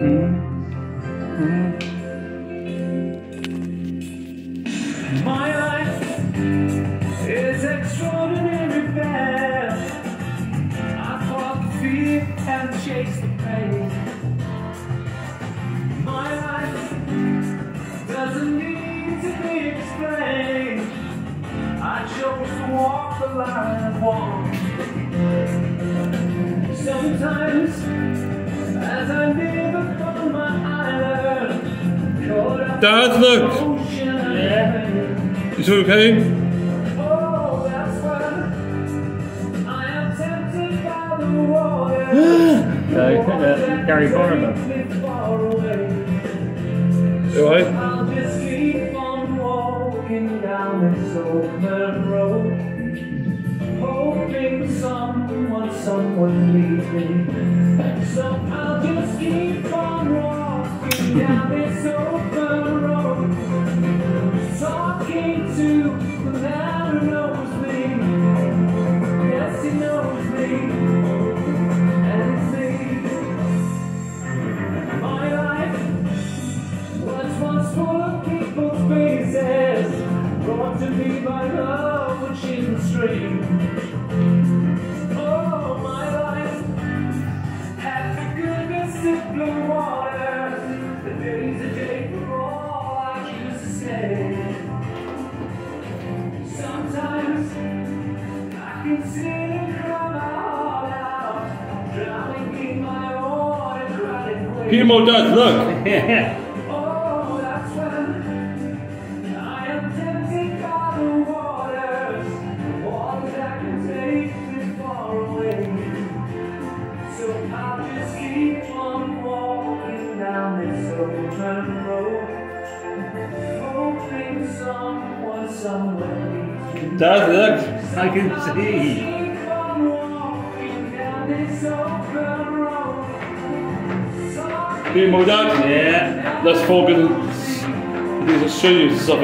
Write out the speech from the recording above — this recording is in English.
Mm-hmm. My life is extraordinary bad. I fought the fear and chased the pain. My life doesn't need to be explained. I chose to walk the line one. Sometimes, Dad, look. ocean and Yeah. rain. Is it okay? Oh, that's when I am tempted by the. So, uh, Gary Barlow. You alright? I'll just keep on walking down this open road, hoping someone, someone leads me. So I'll just to me. Yes, he knows me, and it's me. My life was once full of people's faces, brought to me by love, which is the stream. Oh, someone somewhere leads me. Dad, look. I can see. Keep on walking down this open road. Peter Mo Dad. Yeah. Let's focus. These serious stuff.